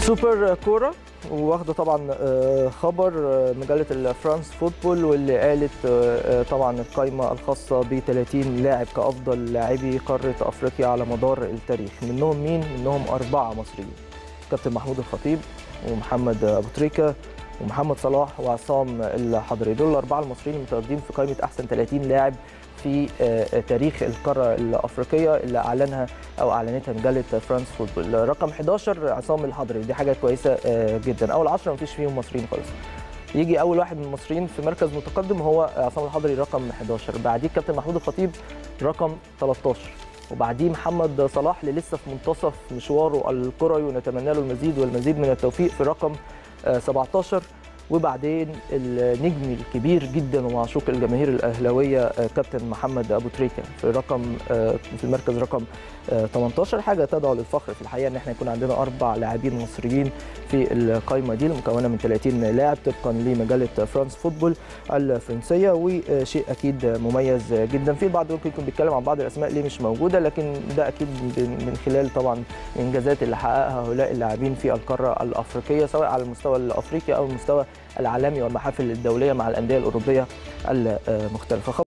سوبر كورة واخدة طبعا آه، خبر آه، مجله الفرانس فوتبول واللي قالت آه، طبعا القائمه الخاصة ب 30 لاعب كأفضل لاعبي قارة أفريقيا على مدار التاريخ. منهم مين؟ منهم أربعة مصريين. كابتن محمود الخطيب ومحمد أبو تريكة. ومحمد صلاح وعصام الحضري. دول الأربعة المصريين المتواجدين في قائمة أحسن 30 لاعب في آه، تاريخ القارة الأفريقية اللي أعلنها أو أعلنتها مجله فرانس فوتبول. رقم 11 عصام الحضري. دي حاجة كويسة آه، جدا. أول 10 مفيش فيهم مصريين خالص. يجي أول واحد من المصريين في مركز متقدم هو عصام الحضري رقم 11 بعديه كابتن محمود الخطيب رقم 13 وبعديه محمد صلاح اللي لسه في منتصف مشواره الكروي ونتمنى له المزيد والمزيد من التوفيق في رقم آه، 17 وبعدين النجم الكبير جدا ومعشوق الجماهير الأهلاوية آه، كابتن محمد أبو تريكة في رقم آه، في المركز رقم آه، 18 حاجة تدعو للفخر في الحقيقة إن إحنا يكون عندنا أربع لاعبين مصريين في القائمه دي المكونة من 30 لاعب طبقا لمجلة فرانس فوتبول الفرنسية. وشيء أكيد مميز جدا في البعض ممكن يكون بيتكلم عن بعض الأسماء اللي مش موجودة لكن ده أكيد من خلال طبعا الانجازات اللي حققها هؤلاء اللاعبين في القارة الأفريقية سواء على المستوى الأفريقي أو المستوى العالمي والمحافل الدولية مع الأندية الأوروبية المختلفة.